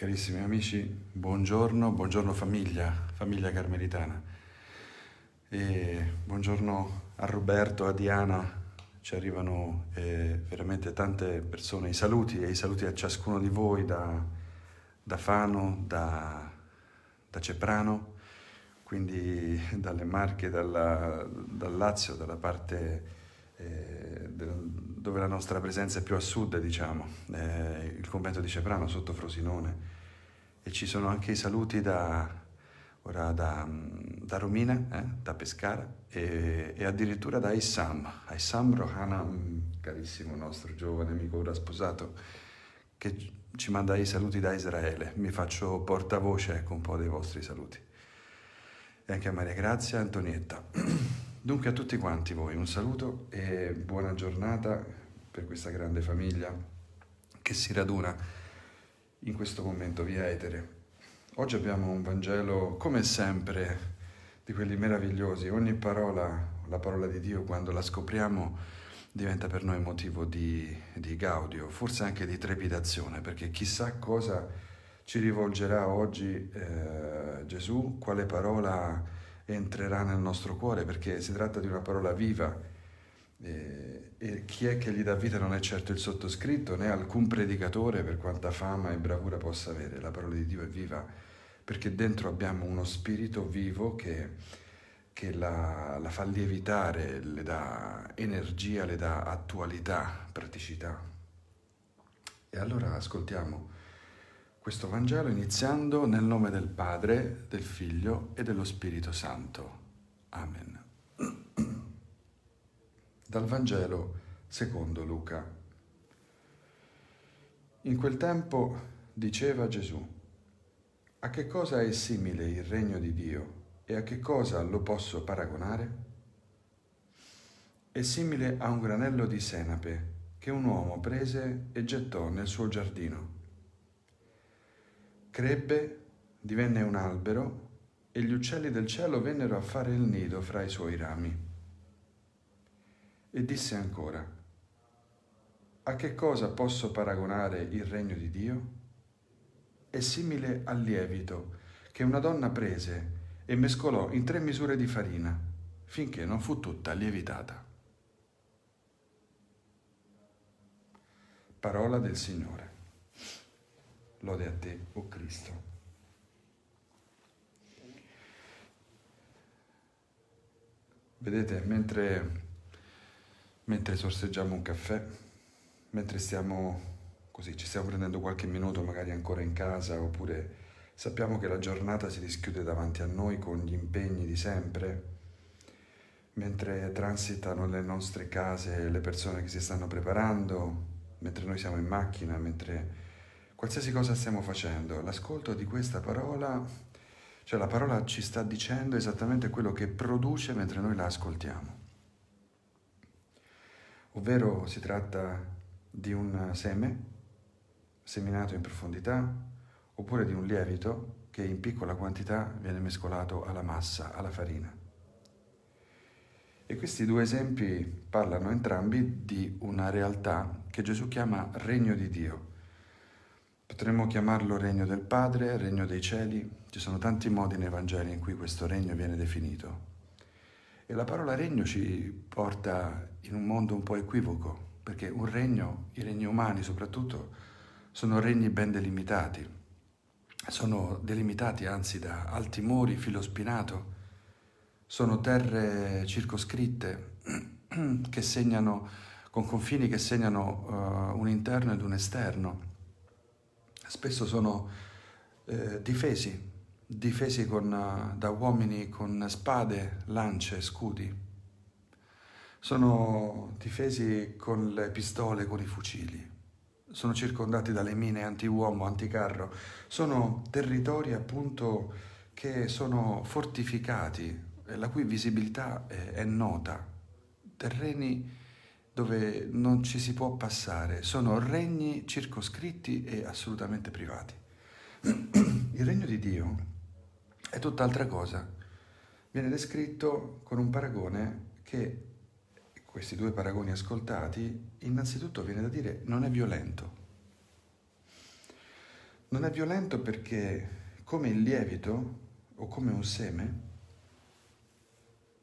Carissimi amici, buongiorno, buongiorno famiglia, famiglia carmelitana. E buongiorno a Roberto, a Diana, ci arrivano eh, veramente tante persone, i saluti e i saluti a ciascuno di voi da, da Fano, da, da, Ceprano, quindi dalle Marche, dalla, dal Lazio, dalla parte eh, del, dove la nostra presenza è più a sud, diciamo, eh, il convento di Ceprano sotto Frosinone e ci sono anche i saluti da, ora da, da Romina, eh, da Pescara e, e, addirittura da Issam, Issam Rohanam, carissimo nostro giovane amico ora sposato, che ci manda i saluti da Israele. Mi faccio portavoce ecco, un po' dei vostri saluti. E anche a Maria Grazia e Antonietta. Dunque a tutti quanti voi un saluto e buona giornata per questa grande famiglia che si raduna in questo momento via etere. Oggi abbiamo un Vangelo, come sempre, di quelli meravigliosi. Ogni parola, la parola di Dio, quando la scopriamo, diventa per noi motivo di, di gaudio, forse anche di trepidazione, perché chissà cosa ci rivolgerà oggi eh, Gesù, quale parola entrerà nel nostro cuore, perché si tratta di una parola viva e, e, chi è che gli dà vita non è certo il sottoscritto né alcun predicatore per quanta fama e bravura possa avere. La parola di Dio è viva perché dentro abbiamo uno spirito vivo che, che la, la fa lievitare, le dà energia, le dà attualità, praticità. E allora ascoltiamo questo Vangelo iniziando nel nome del Padre, del Figlio e dello Spirito Santo. Amen. Dal Vangelo secondo Luca. In quel tempo diceva Gesù, a che cosa è simile il regno di Dio e a che cosa lo posso paragonare? È simile a un granello di senape che un uomo prese e gettò nel suo giardino. Crebbe, divenne un albero e gli uccelli del cielo vennero a fare il nido fra i suoi rami. E disse ancora, a che cosa posso paragonare il regno di Dio? È simile al lievito che una donna prese e mescolò in tre misure di farina finché non fu tutta lievitata. Parola del Signore. Lode a te, o oh Cristo. Vedete, mentre mentre sorseggiamo un caffè, mentre stiamo così, ci stiamo prendendo qualche minuto magari ancora in casa oppure sappiamo che la giornata si dischiude davanti a noi con gli impegni di sempre, mentre transitano le nostre case le persone che si stanno preparando, mentre noi siamo in macchina, mentre qualsiasi cosa stiamo facendo, l'ascolto di questa parola, cioè la parola ci sta dicendo esattamente quello che produce mentre noi la ascoltiamo ovvero si tratta di un seme seminato in profondità oppure di un lievito che in piccola quantità viene mescolato alla massa, alla farina. E questi due esempi parlano entrambi di una realtà che Gesù chiama regno di Dio. Potremmo chiamarlo regno del Padre, regno dei cieli, ci sono tanti modi nei Vangeli in cui questo regno viene definito. E la parola regno ci porta in un mondo un po' equivoco, perché un regno, i regni umani soprattutto, sono regni ben delimitati, sono delimitati anzi da alti muri, filo spinato, sono terre circoscritte che segnano, con confini che segnano uh, un interno ed un esterno. Spesso sono eh, difesi difesi con, da uomini con spade, lance, scudi. Sono difesi con le pistole, con i fucili. Sono circondati dalle mine anti-uomo, anticarro. Sono territori appunto che sono fortificati, la cui visibilità è, è nota. Terreni dove non ci si può passare. Sono regni circoscritti e assolutamente privati. Il regno di Dio è tutt'altra cosa. Viene descritto con un paragone che, questi due paragoni ascoltati, innanzitutto viene da dire non è violento. Non è violento perché come il lievito o come un seme,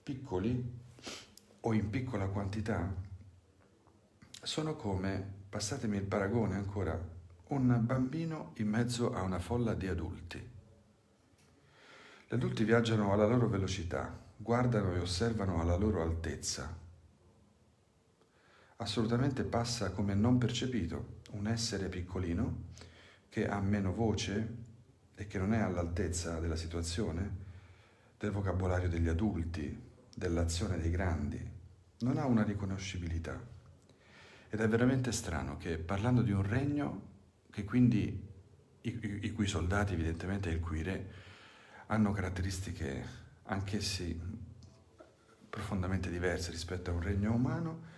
piccoli o in piccola quantità, sono come, passatemi il paragone ancora, un bambino in mezzo a una folla di adulti. Gli adulti viaggiano alla loro velocità, guardano e osservano alla loro altezza. Assolutamente passa come non percepito un essere piccolino che ha meno voce e che non è all'altezza della situazione, del vocabolario degli adulti, dell'azione dei grandi, non ha una riconoscibilità. Ed è veramente strano che parlando di un regno che quindi i, i cui soldati evidentemente il cui re hanno caratteristiche anch'essi profondamente diverse rispetto a un regno umano,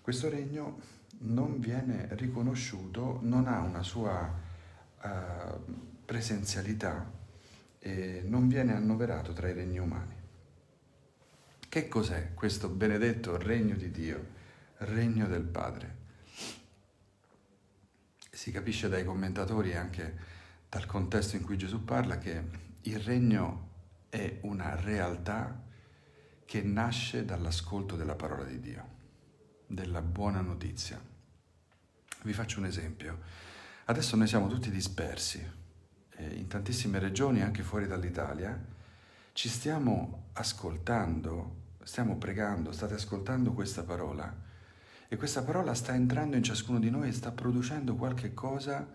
questo regno non viene riconosciuto, non ha una sua uh, presenzialità e non viene annoverato tra i regni umani. Che cos'è questo benedetto regno di Dio, regno del Padre? Si capisce dai commentatori e anche dal contesto in cui Gesù parla che il regno è una realtà che nasce dall'ascolto della parola di Dio, della buona notizia. Vi faccio un esempio. Adesso noi siamo tutti dispersi, eh, in tantissime regioni, anche fuori dall'Italia, ci stiamo ascoltando, stiamo pregando, state ascoltando questa parola e questa parola sta entrando in ciascuno di noi e sta producendo qualche cosa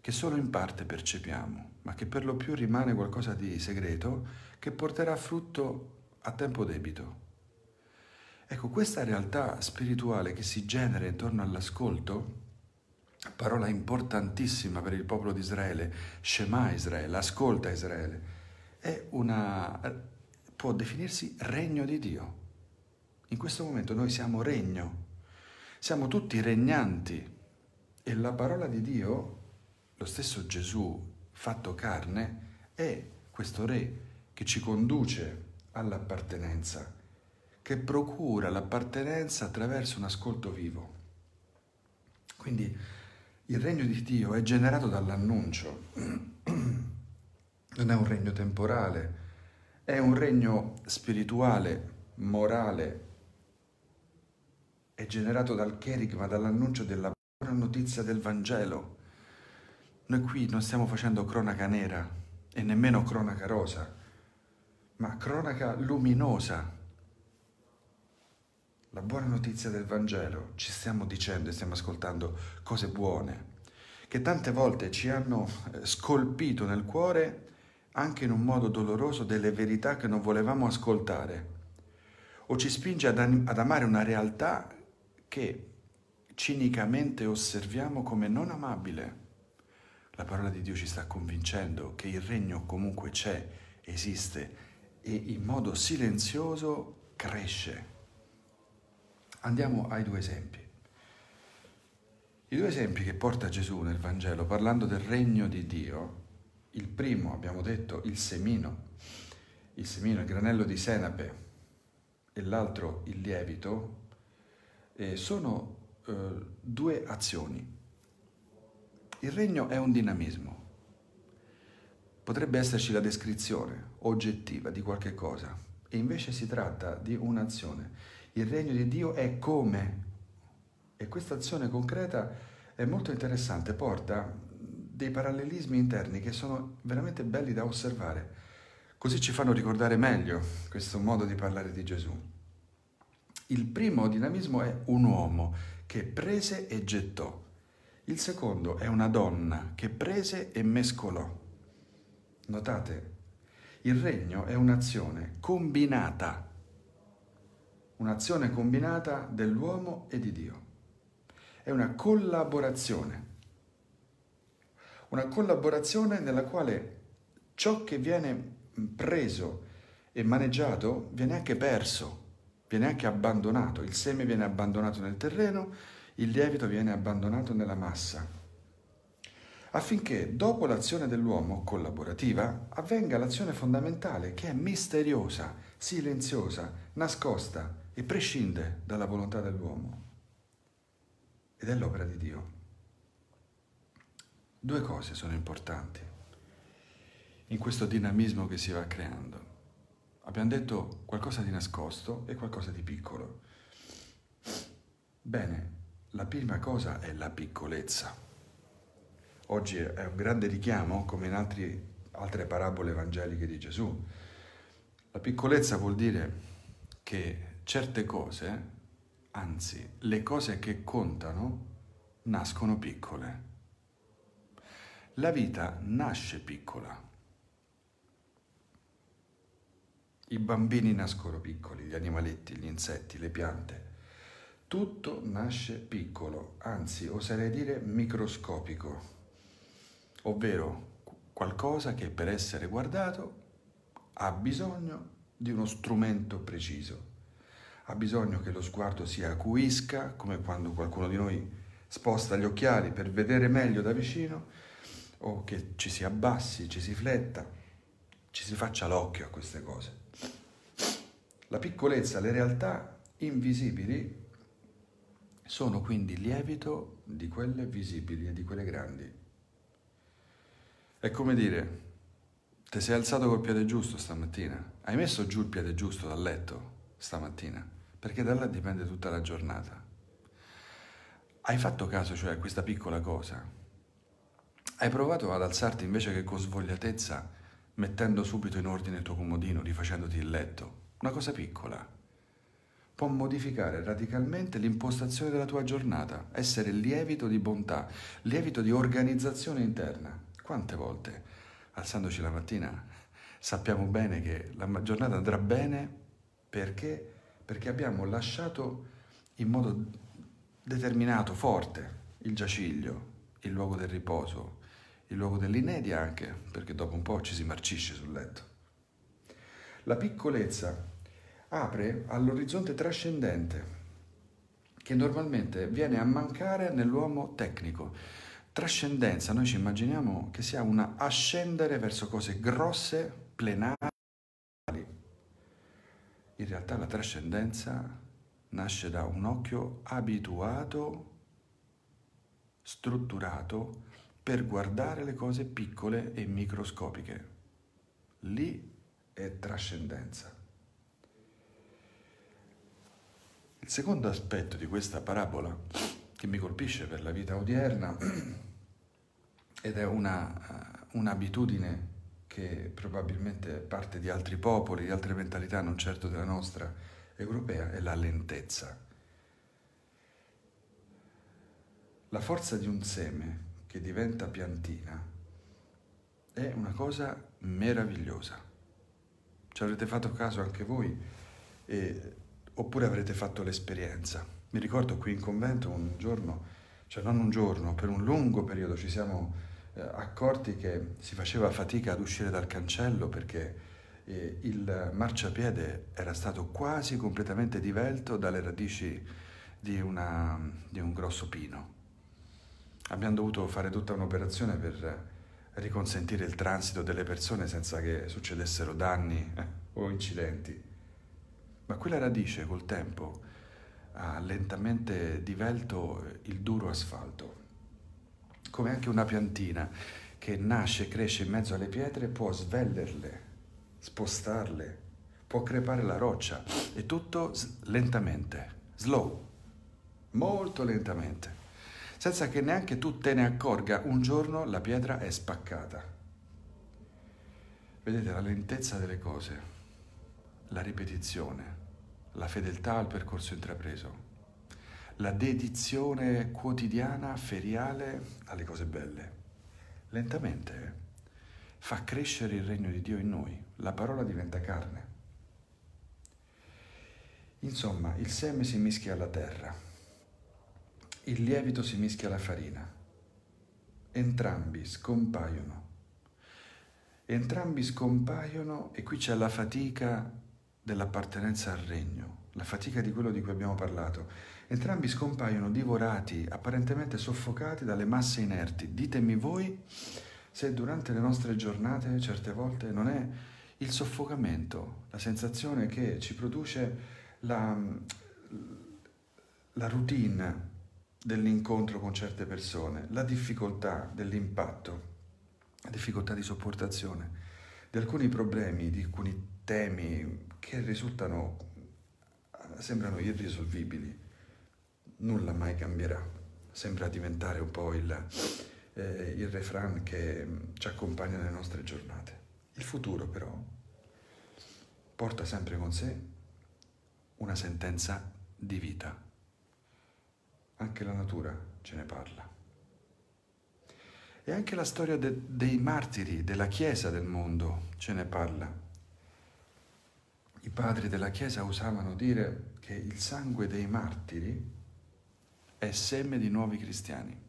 che solo in parte percepiamo, ma che per lo più rimane qualcosa di segreto che porterà frutto a tempo debito. Ecco, questa realtà spirituale che si genera intorno all'ascolto parola importantissima per il popolo di Israele, Shema Israele, ascolta Israele, una, può definirsi regno di Dio. In questo momento noi siamo regno, siamo tutti regnanti e la parola di Dio, lo stesso Gesù fatto carne, è questo re che ci conduce all'appartenenza, che procura l'appartenenza attraverso un ascolto vivo. Quindi il regno di Dio è generato dall'annuncio, non è un regno temporale, è un regno spirituale, morale, è generato dal cherigma, dall'annuncio della buona notizia del Vangelo. Noi qui non stiamo facendo cronaca nera e nemmeno cronaca rosa, ma cronaca luminosa la buona notizia del Vangelo, ci stiamo dicendo e stiamo ascoltando cose buone, che tante volte ci hanno eh, scolpito nel cuore anche in un modo doloroso delle verità che non volevamo ascoltare, o ci spinge ad, ad amare una realtà che cinicamente osserviamo come non amabile. La parola di Dio ci sta convincendo che il regno comunque c'è, esiste e in modo silenzioso cresce. Andiamo ai due esempi. I due esempi che porta Gesù nel Vangelo parlando del regno di Dio, il primo abbiamo detto il semino, il semino, il granello di senape e l'altro il lievito, eh, sono eh, due azioni. Il regno è un dinamismo. Potrebbe esserci la descrizione oggettiva di qualche cosa e invece si tratta di un'azione il regno di Dio è come. E questa azione concreta è molto interessante, porta dei parallelismi interni che sono veramente belli da osservare. Così ci fanno ricordare meglio questo modo di parlare di Gesù. Il primo dinamismo è un uomo che prese e gettò. Il secondo è una donna che prese e mescolò. Notate, il regno è un'azione combinata un'azione combinata dell'uomo e di Dio. È una collaborazione, una collaborazione nella quale ciò che viene preso e maneggiato viene anche perso, viene anche abbandonato, il seme viene abbandonato nel terreno, il lievito viene abbandonato nella massa, affinché dopo l'azione dell'uomo collaborativa avvenga l'azione fondamentale che è misteriosa, silenziosa, nascosta, e prescinde dalla volontà dell'uomo ed è l'opera di Dio. due cose sono importanti in questo dinamismo che si va creando. Abbiamo detto qualcosa di nascosto e qualcosa di piccolo. Bene, la prima cosa è la piccolezza. Oggi è un grande richiamo, come in altri, altre parabole evangeliche di Gesù. La piccolezza vuol dire che certe cose, anzi le cose che contano, nascono piccole. La vita nasce piccola. I bambini nascono piccoli, gli animaletti, gli insetti, le piante. Tutto nasce piccolo, anzi oserei dire microscopico, ovvero qualcosa che per essere guardato ha bisogno di uno strumento preciso. Ha bisogno che lo sguardo si acuisca, come quando qualcuno di noi sposta gli occhiali per vedere meglio da vicino, o che ci si abbassi, ci si fletta, ci si faccia l'occhio a queste cose. La piccolezza, le realtà invisibili sono quindi lievito di quelle visibili e di quelle grandi. È come dire, ti sei alzato col piede giusto stamattina? Hai messo giù il piede giusto dal letto stamattina? Perché da là dipende tutta la giornata. Hai fatto caso cioè a questa piccola cosa? Hai provato ad alzarti invece che con svogliatezza, mettendo subito in ordine il tuo comodino, rifacendoti il letto? Una cosa piccola può modificare radicalmente l'impostazione della tua giornata, essere lievito di bontà, lievito di organizzazione interna. Quante volte, alzandoci la mattina, sappiamo bene che la giornata andrà bene perché, perché abbiamo lasciato in modo determinato, forte, il giaciglio, il luogo del riposo, il luogo dell'inedia anche, perché dopo un po' ci si marcisce sul letto. La piccolezza apre all'orizzonte trascendente che normalmente viene a mancare nell'uomo tecnico. Trascendenza, noi ci immaginiamo che sia un ascendere verso cose grosse, plenari. In realtà la trascendenza nasce da un occhio abituato, strutturato per guardare le cose piccole e microscopiche. Lì e trascendenza. Il secondo aspetto di questa parabola che mi colpisce per la vita odierna ed è una, un'abitudine che probabilmente parte di altri popoli, di altre mentalità, non certo della nostra europea, è la lentezza. La forza di un seme che diventa piantina è una cosa meravigliosa. Ci avrete fatto caso anche voi, e, oppure avrete fatto l'esperienza. Mi ricordo qui in convento un giorno, cioè non un giorno, per un lungo periodo ci siamo eh, accorti che si faceva fatica ad uscire dal cancello perché eh, il marciapiede era stato quasi completamente divelto dalle radici di, una, di un grosso pino. Abbiamo dovuto fare tutta un'operazione per riconsentire il transito delle persone senza che succedessero danni o incidenti. Ma quella radice col tempo ha lentamente divelto il duro asfalto, come anche una piantina che nasce e cresce in mezzo alle pietre può svellerle, spostarle, può crepare la roccia e tutto lentamente, slow, molto lentamente senza che neanche tu te ne accorga, un giorno la pietra è spaccata. Vedete la lentezza delle cose, la ripetizione, la fedeltà al percorso intrapreso, la dedizione quotidiana, feriale alle cose belle. Lentamente fa crescere il regno di Dio in noi, la parola diventa carne. Insomma, il seme si mischia alla terra il lievito si mischia alla farina. Entrambi scompaiono. Entrambi scompaiono e qui c'è la fatica dell'appartenenza al regno, la fatica di quello di cui abbiamo parlato. Entrambi scompaiono divorati, apparentemente soffocati dalle masse inerti. Ditemi voi se durante le nostre giornate certe volte non è il soffocamento, la sensazione che ci produce la, la routine, dell'incontro con certe persone, la difficoltà dell'impatto, la difficoltà di sopportazione, di alcuni problemi, di alcuni temi che risultano, sembrano irrisolvibili, nulla mai cambierà. Sembra diventare un po' il, eh, il refran che ci accompagna nelle nostre giornate. Il futuro però porta sempre con sé una sentenza di vita. Anche la natura ce ne parla. E anche la storia de- dei martiri, della Chiesa del mondo ce ne parla. I padri della Chiesa usavano dire che il sangue dei martiri è seme di nuovi cristiani.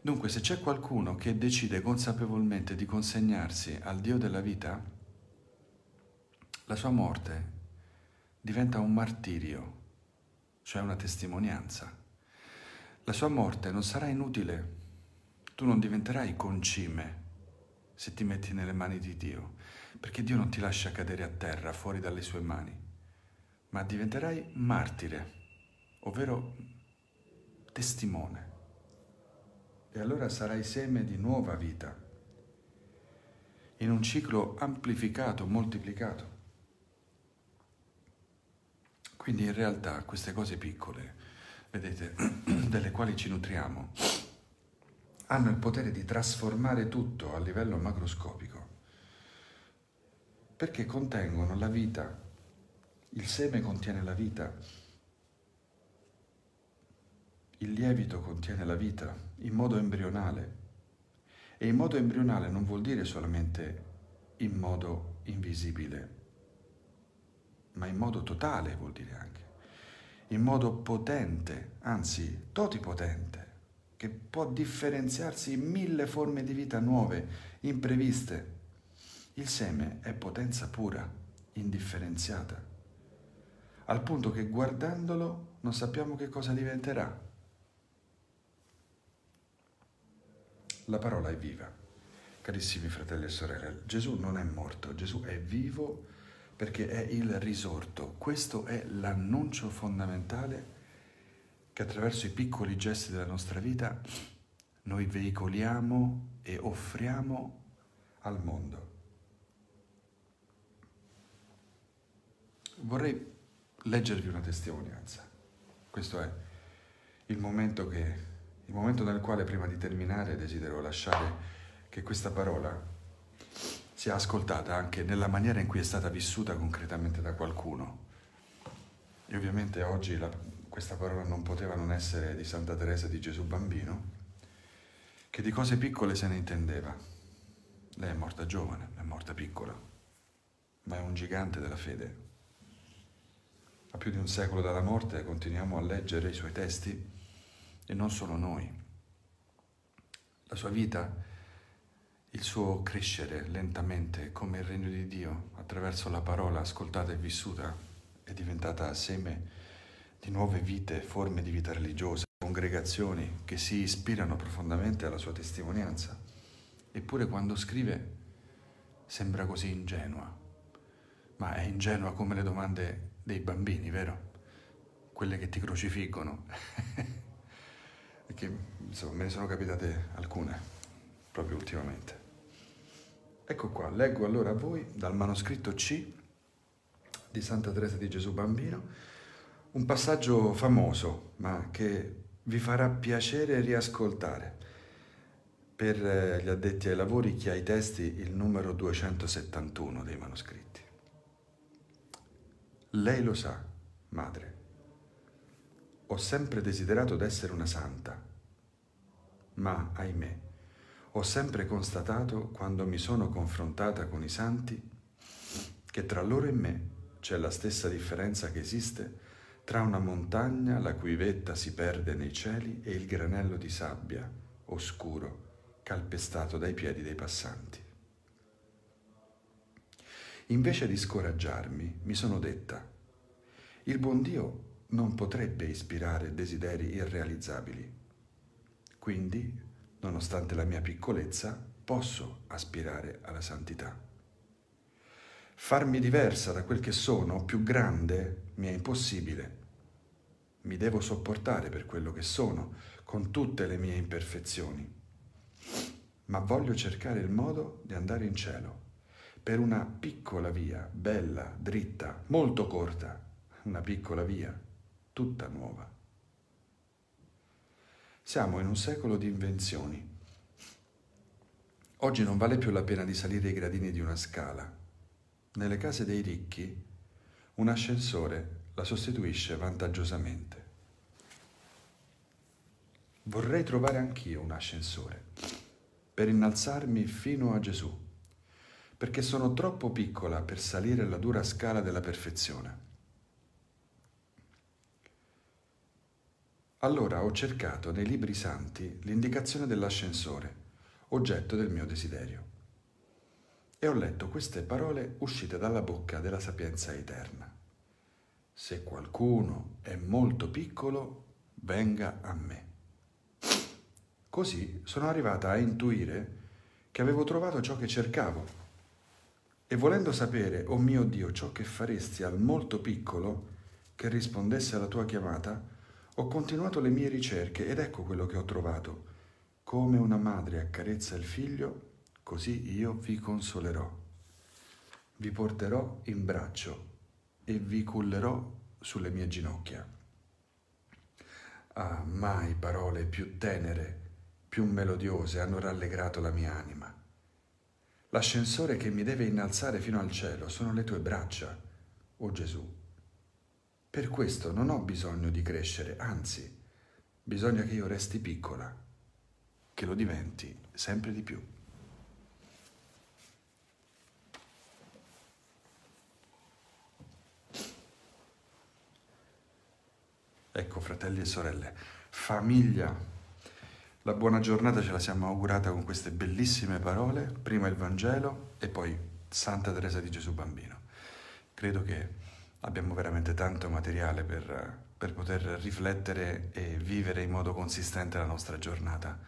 Dunque, se c'è qualcuno che decide consapevolmente di consegnarsi al Dio della vita, la sua morte diventa un martirio, cioè una testimonianza. La sua morte non sarà inutile, tu non diventerai concime se ti metti nelle mani di Dio, perché Dio non ti lascia cadere a terra fuori dalle sue mani, ma diventerai martire, ovvero testimone e allora sarai seme di nuova vita, in un ciclo amplificato, moltiplicato. Quindi in realtà queste cose piccole, vedete, delle quali ci nutriamo, hanno il potere di trasformare tutto a livello macroscopico, perché contengono la vita, il seme contiene la vita, il lievito contiene la vita in modo embrionale. E in modo embrionale non vuol dire solamente in modo invisibile, ma in modo totale vuol dire anche. In modo potente, anzi totipotente, che può differenziarsi in mille forme di vita nuove, impreviste. Il seme è potenza pura, indifferenziata, al punto che guardandolo non sappiamo che cosa diventerà. La parola è viva. Carissimi fratelli e sorelle, Gesù non è morto, Gesù è vivo perché è il risorto. Questo è l'annuncio fondamentale che attraverso i piccoli gesti della nostra vita noi veicoliamo e offriamo al mondo. Vorrei leggervi una testimonianza. Questo è il momento che il momento nel quale prima di terminare desidero lasciare che questa parola sia ascoltata anche nella maniera in cui è stata vissuta concretamente da qualcuno. E ovviamente oggi la, questa parola non poteva non essere di Santa Teresa di Gesù Bambino, che di cose piccole se ne intendeva. Lei è morta giovane, è morta piccola, ma è un gigante della fede. A più di un secolo dalla morte continuiamo a leggere i suoi testi e non solo noi. La sua vita, il suo crescere lentamente come il regno di Dio attraverso la parola ascoltata e vissuta è diventata seme di nuove vite, forme di vita religiosa, congregazioni che si ispirano profondamente alla sua testimonianza. Eppure quando scrive sembra così ingenua, ma è ingenua come le domande dei bambini, vero? Quelle che ti crocifiggono. che insomma, me ne sono capitate alcune proprio ultimamente. Ecco qua, leggo allora a voi dal manoscritto C di Santa Teresa di Gesù Bambino un passaggio famoso, ma che vi farà piacere riascoltare. Per eh, gli addetti ai lavori, chi ha i testi, il numero 271 dei manoscritti. Lei lo sa, madre. Ho sempre desiderato d'essere una santa, ma, ahimè, ho sempre constatato, quando mi sono confrontata con i santi, che tra loro e me c'è la stessa differenza che esiste tra una montagna la cui vetta si perde nei cieli e il granello di sabbia oscuro calpestato dai piedi dei passanti. Invece di scoraggiarmi, mi sono detta, il buon Dio non potrebbe ispirare desideri irrealizzabili. Quindi, nonostante la mia piccolezza, posso aspirare alla santità. Farmi diversa da quel che sono, più grande, mi è impossibile, mi devo sopportare per quello che sono, con tutte le mie imperfezioni. Ma voglio cercare il modo di andare in cielo, per una piccola via, bella, dritta, molto corta, una piccola via, tutta nuova. Siamo in un secolo di invenzioni. Oggi non vale più la pena di salire i gradini di una scala. Nelle case dei ricchi un ascensore la sostituisce vantaggiosamente. Vorrei trovare anch'io un ascensore per innalzarmi fino a Gesù, perché sono troppo piccola per salire la dura scala della perfezione. Allora ho cercato nei libri santi l'indicazione dell'ascensore, oggetto del mio desiderio, e ho letto queste parole uscite dalla bocca della sapienza eterna. Se qualcuno è molto piccolo, venga a me. Così sono arrivata a intuire che avevo trovato ciò che cercavo. E volendo sapere, oh mio Dio, ciò che faresti al molto piccolo che rispondesse alla tua chiamata, ho continuato le mie ricerche ed ecco quello che ho trovato. Come una madre accarezza il figlio, così io vi consolerò. Vi porterò in braccio e vi cullerò sulle mie ginocchia. Ah, mai parole più tenere, più melodiose hanno rallegrato la mia anima. L'ascensore che mi deve innalzare fino al cielo sono le tue braccia, o oh Gesù. Per questo non ho bisogno di crescere, anzi, bisogna che io resti piccola, che lo diventi sempre di più. Ecco, fratelli e sorelle, famiglia, la buona giornata ce la siamo augurata con queste bellissime parole, prima il Vangelo e poi Santa Teresa di Gesù Bambino. Credo che abbiamo veramente tanto materiale per, per poter riflettere e vivere in modo consistente la nostra giornata.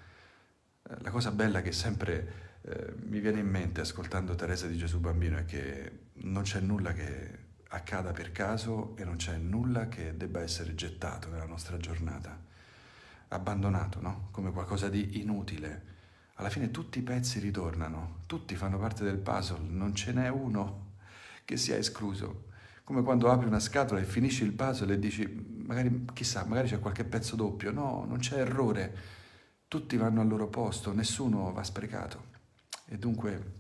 Eh, la cosa bella che sempre eh, mi viene in mente ascoltando Teresa di Gesù Bambino è che non c'è nulla che accada per caso e non c'è nulla che debba essere gettato nella nostra giornata, abbandonato, no? Come qualcosa di inutile. Alla fine tutti i pezzi ritornano, tutti fanno parte del puzzle, non ce n'è uno che sia escluso come quando apri una scatola e finisci il puzzle e dici, magari, chissà, magari c'è qualche pezzo doppio. No, non c'è errore. Tutti vanno al loro posto, nessuno va sprecato. E dunque,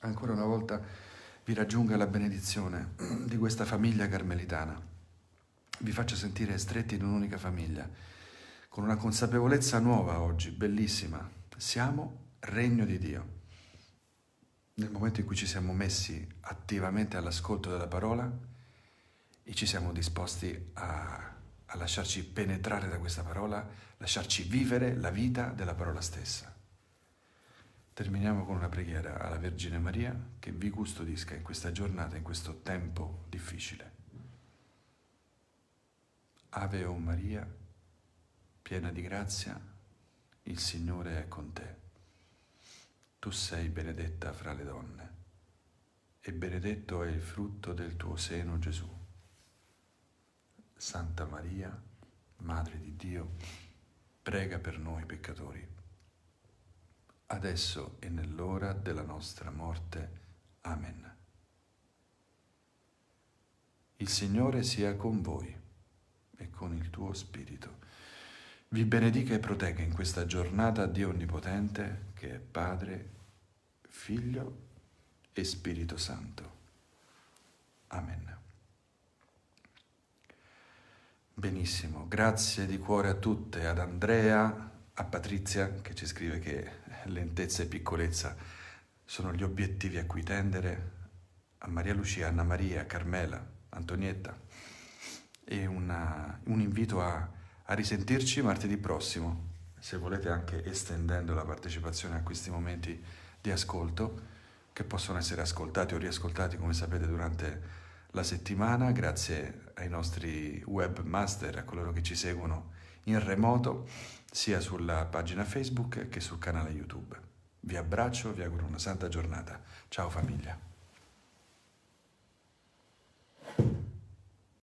ancora una volta, vi raggiunga la benedizione di questa famiglia carmelitana. Vi faccio sentire stretti in un'unica famiglia, con una consapevolezza nuova oggi, bellissima. Siamo regno di Dio nel momento in cui ci siamo messi attivamente all'ascolto della parola e ci siamo disposti a, a, lasciarci penetrare da questa parola, lasciarci vivere la vita della parola stessa. Terminiamo con una preghiera alla Vergine Maria che vi custodisca in questa giornata, in questo tempo difficile. Ave o Maria, piena di grazia, il Signore è con te tu sei benedetta fra le donne, e benedetto è il frutto del tuo seno Gesù. Santa Maria, Madre di Dio, prega per noi peccatori, adesso e nell'ora della nostra morte. Amen. Il Signore sia con voi e con il tuo spirito. Vi benedica e protegga in questa giornata Dio Onnipotente, che è Padre, Figlio e Spirito Santo. Amen. Benissimo, grazie di cuore a tutte, ad Andrea, a Patrizia che ci scrive che lentezza e piccolezza sono gli obiettivi a cui tendere, a Maria Lucia, Anna Maria, Carmela, Antonietta e una, un invito a, a risentirci martedì prossimo, se volete anche estendendo la partecipazione a questi momenti di ascolto che possono essere ascoltati o riascoltati come sapete durante la settimana grazie ai nostri webmaster, a coloro che ci seguono in remoto sia sulla pagina Facebook che sul canale YouTube. Vi abbraccio, vi auguro una santa giornata. Ciao famiglia.